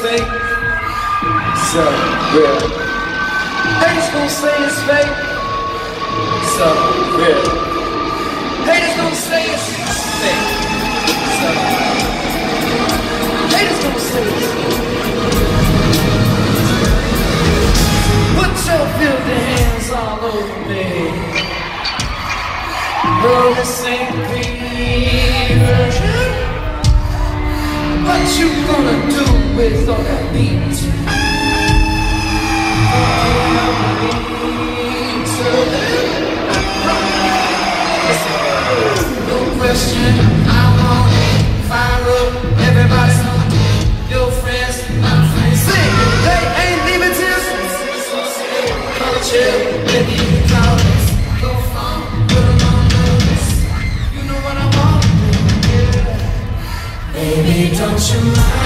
fake. So real. Haters gonna say it's fake. So real. Haters gonna say it's fake. So haters gonna say it's fake. Put your filthy hands all over me. Love this ain't version. What you gonna do with all that beat? No question, I want it. Fire up, everybody. Your friends, my friends. Sing, they ain't leaving till Come chill, baby, you. Go on. You know what I want. Baby, don't you mind